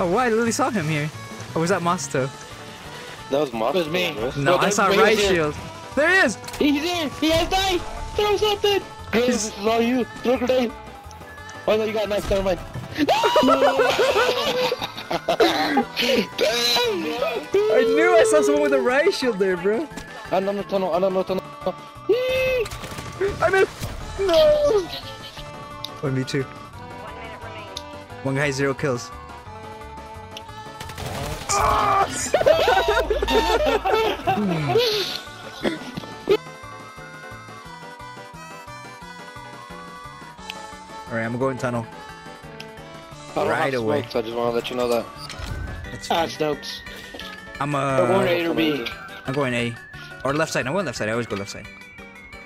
Oh, what? I literally saw him here. Or was that Masto? That was Mob. That was me. bro. No, I saw wait, Right. Shield. There he is! He's here! He has knife! Throw something! Chris, this is all you. Throw grenade. Oh no, you got a knife. Never mind. I knew I saw someone with a Riot Shield there, bro. Another tunnel. Another tunnel. I'm in. The tunnel. I missed! No! 1v2. One. One guy, zero kills. Alright, I'm going tunnel. I don't Right have away. smokes, I just want to let you know that. That's Ah, Snopes. I'm We're going to uh, A or B. I'm going A. Or left side. I'm going left side. I always go left side.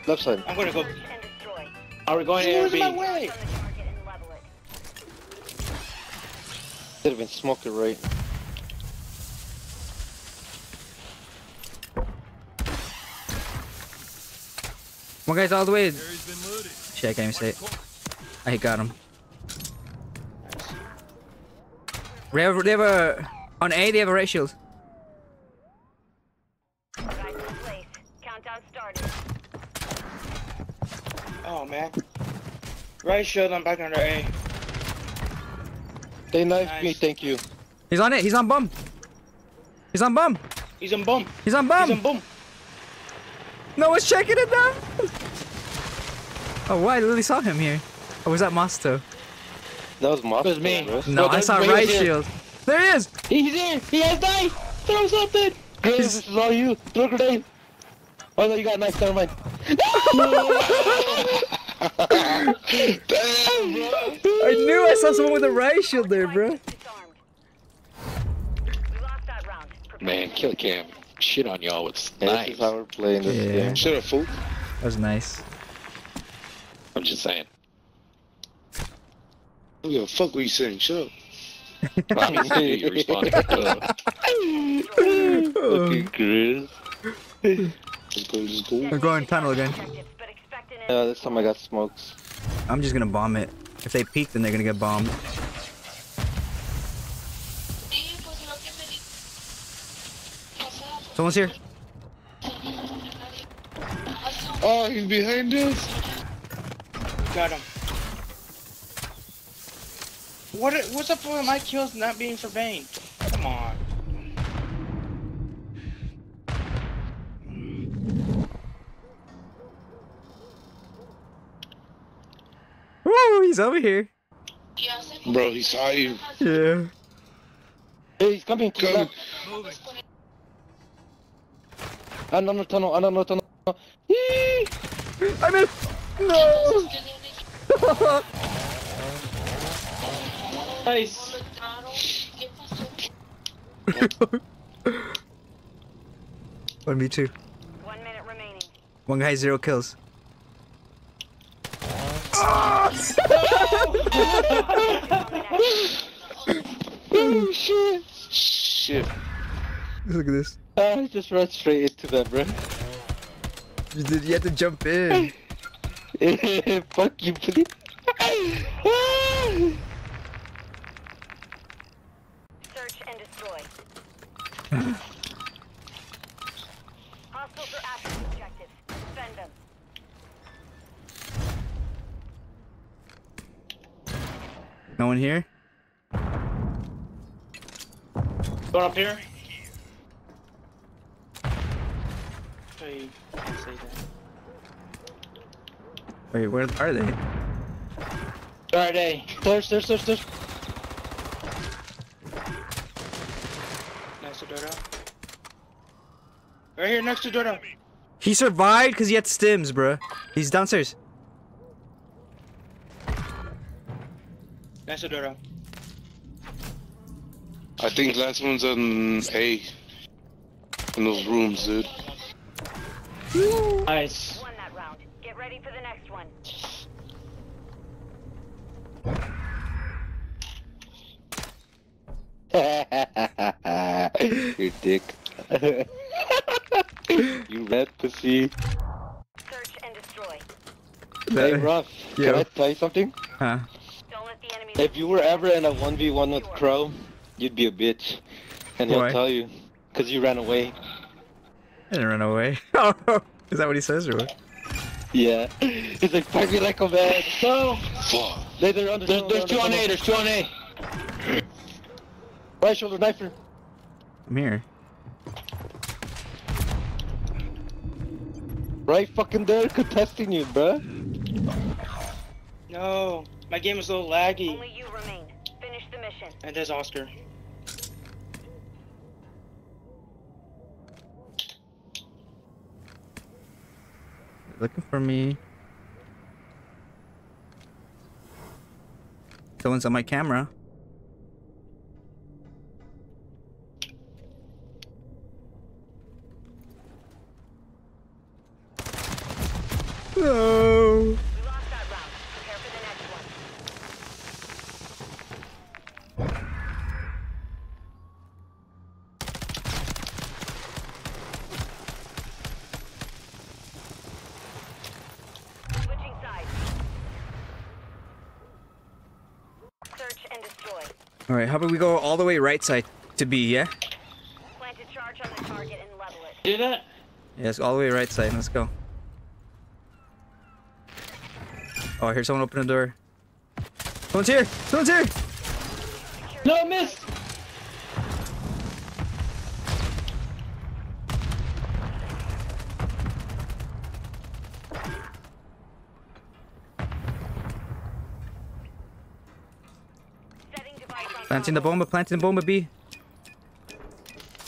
Left side. I'm gonna go. Destroy. Are we going A or B? my way? On the target and it. Have been smoking right. One guy's all the way. Shit, I can't even say it. I got him. They have, they have a on A. They have a riot shield. Guys in place. Countdown started. Oh man. Riot shield. I'm back under A. They knifed me, thank you. He's on it. He's on bum. He's on bum. He's on boom. He's on He's bum. in boom. No one's checking it now. Oh, what? I literally saw him here. Or was that Masto? That was Mob. That was me. bro. No, Oh, I saw wait, he was riot shield. There he is. He's here! He has knife! Throw something! Chris, this is all you. Throw a grenade. Oh no, you got a knife. Never mind. I knew I saw someone with a riot shield there, bro. Disarmed. We lost that round. Prepare Man, kill cam. Shit on y'all with Yeah, knives. This is how we're playing this Yeah. game. Shut up, fool. That was nice. I'm just saying. I don't give a fuck what you saying. Shut up. I mean, you responded. Uh, Okay, Chris. just go, just go. I'm going tunnel again. objectives, but expect an Yeah, this time I got smokes. I'm just gonna bomb it. If they peek, then they're gonna get bombed. Someone's here. Oh, he's behind us. Got him. What? What's up with my kills not being for Vayne? Come on. Woo! He's over here. Bro, he saw you. Yeah. Hey, he's coming. Coming. Another tunnel. Another tunnel. Yee! I'm in. No. Nice. One v two. One minute remaining. One guy, zero kills. Ah! Oh shit! Shit. Look at this. Uh, I just ran straight into them, bro. You did. You had to jump in. Fuck you, please. Search and destroy. Hostiles are after the objectives. Defend them. No one here. Going up here. Hey, can't say that. Wait, where are they? Alright, A. Stairs, stairs, stairs, stairs. Next to Dodo. Right here, next to Dodo. He survived because he had stims, bro. He's downstairs. Next to Dodo. I think last one's on A. In those rooms, dude. Nice. Won that round. Get ready for the next one. you dick. you red pussy. Search and destroy. Hey, Ruff, Yo. can I tell you something? Huh? Don't let the enemy. If you were ever in a 1v1 with Crow, you'd be a bitch, and he'll Why? tell you, cause you ran away. I didn't run away. Is that what he says or what? Yeah. He's like, fight me like a man. No. Fuck. They, they're under. There's, there's two on A. There's two on A. Right shoulder knifer. I'm here. Right fucking there, contesting you, bruh. No, my game is a little laggy. Only you remain. Finish the mission. And there's Oscar. Looking for me. Someone's on my camera. No. We lost that round. Prepare for the next one. Switching sides. Search and destroy. All right, how about we go all the way right side to B, yeah? Plant a charge on the target and level it. Do that? Yes, all the way right side. Let's go. Oh, I hear someone open the door. Someone's here! Someone's here! No, I missed. Setting device on Planting the bomba, planting the bomba B.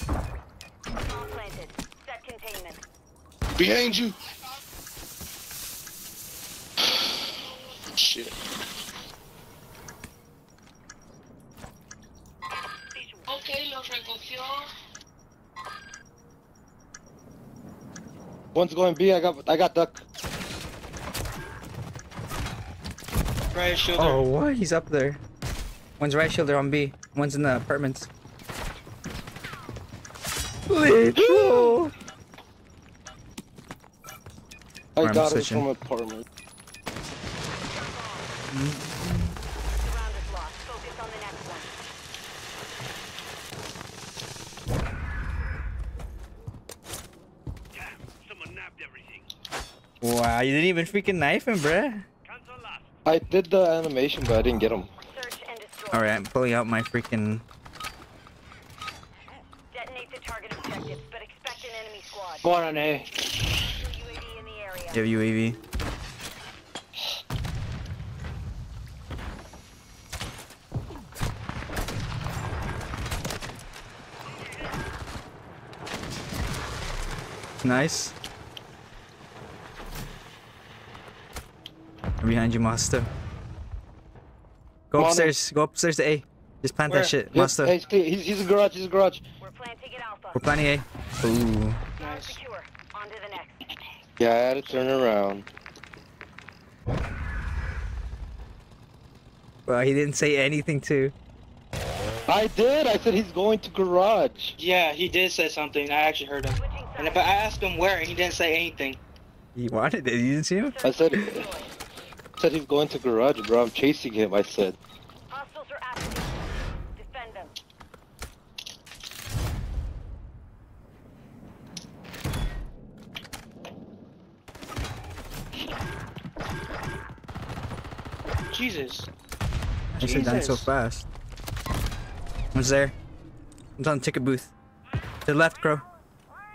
Bomb planted. Set containment. Behind you. Shit. One's going B. I got. I got duck. Right shoulder. Oh, what? He's up there. One's right shoulder on B. One's in the apartments. Little. I Alright, I'm got it from apartment. The round is lost. Focus on the next one. Wow, you didn't even freaking knife him, bruh. I did the animation, but I didn't get him. Search and destroy. Alright, I'm pulling out my freaking. Detonate the target objectives, but expect an enemy squad. Going on A. UAV in the area. Give UAV. Nice. Behind you, Master. Go Come upstairs. Go upstairs to A. Just plant Where? that shit, Yep, Master. hey, he's, clear. he's, he's in garage. He's in garage. We're planting at Alpha. We're planning A. Ooh. Nice. Secure. On to the next. Yeah, I had to turn around. Well, he didn't say anything too. I did. I said he's going to garage. Yeah, he did say something. I actually heard him. And if I asked him where, he didn't say anything. He wanted it. You didn't see him? I said, Search and destroy. Said he's going to garage, bro. I'm chasing him. I said. Hostiles are active. Defend them. Jesus. I said dying so Jesus. fast. Who's there? He's on the ticket booth. To the left, Crow.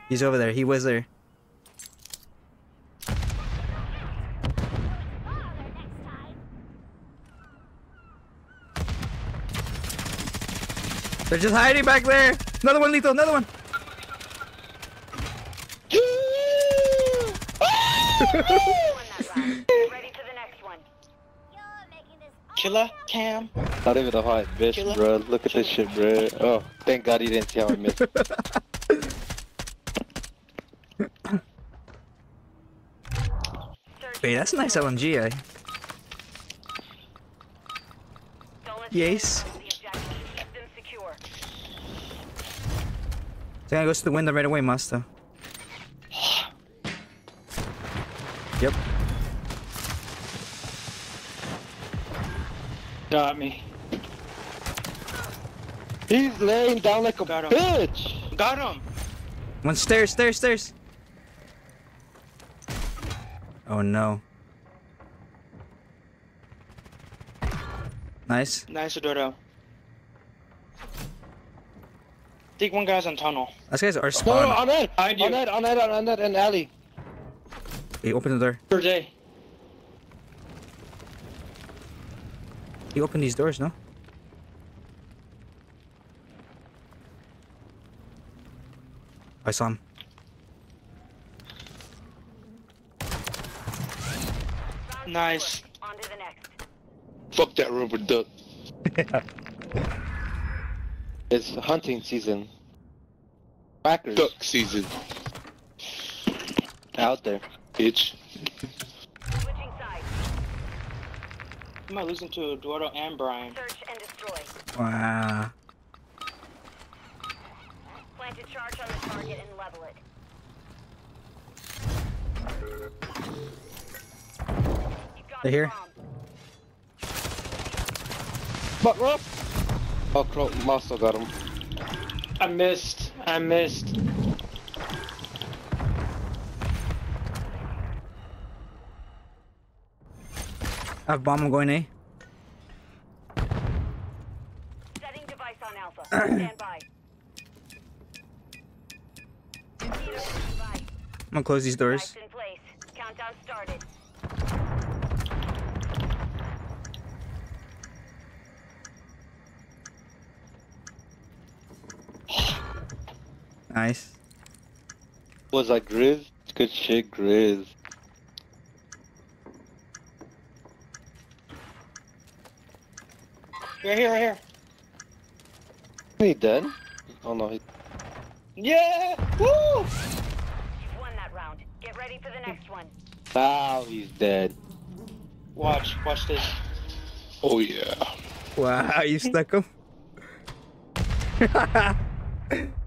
He's over there. He was there. They're just hiding back there. Another one, lethal. Another one. Won that round. Ready for the next one. Killer cam. Not even a hot bitch, Killer. bro. Look at this shit, bro. Oh, thank God he didn't see how I missed. Wait, that's a nice LMG, eh? Don't Yes. the enemy lose the objective. Keep them secure. So I goes to the window right away, Master. Yep. Got me. He's laying down like a Got bitch. Got him. One stairs, stairs, stairs. Oh no. Nice. Nice, Dodo. Think one guy's on tunnel. Those guys are No, no, spawn. on that, Behind you. on that, on that, on that, and alley. He opened the door. For Jay. He opened these doors, no? I saw him. Nice. On to the next. Fuck that rubber duck. It's hunting season. Crackers Duck season, out there. bitch. Switching sides. Am I losing to Eduardo and Brian? Search and destroy. Wow. Plant a charge on the target and level it. They're here. bomb. But Rob. Oh, Crow, Master got him. I missed. I missed. I have bomb. I'm going A. Setting device on Alpha. Stand by. Standby. I'm gonna close these doors. In place. Countdown started. Nice. Was like Grizz? Good shit, Grizz. Right here, right here. He dead? Oh no, he. Yeah! Woo! You've won that round. Get ready for the next one. Now he's dead. Watch, watch this. Oh yeah. Wow, you stuck him.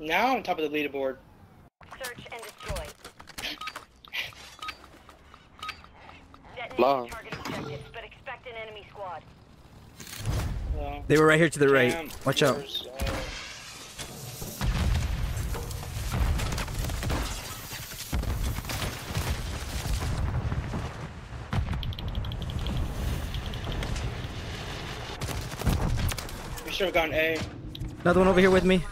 Now on top of the leaderboard. Search and destroy. Long. but expect an enemy squad. So, they were right here to the right. Cam, Watch out. yours, uh, We should have gone A. Another one over here with me.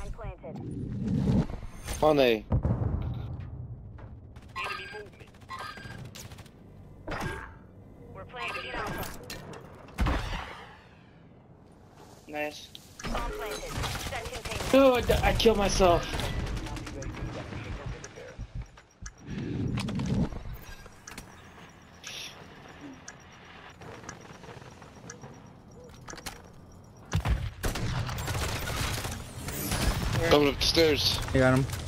Mine planted. On A. We're planting in Alpha. Nice. Bomb planted. Set. Oh, I, d- I killed myself. Coming up the stairs. I got him.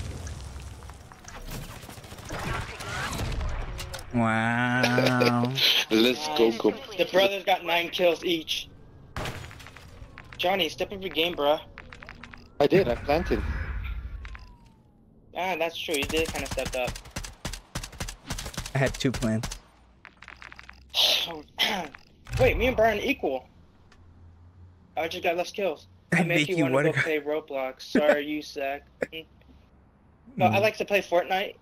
Wow. Let's go, go. The brothers got nine kills each. Johnny, step up your game, bruh. I did. I planted. Ah, that's true. You did kind of step up. I had two plants. Wait, me and Brian equal. I just got less kills. I make, Make you, you want to wanna go go- play Roblox. Sorry, you sack. Mm. No, I like to play Fortnite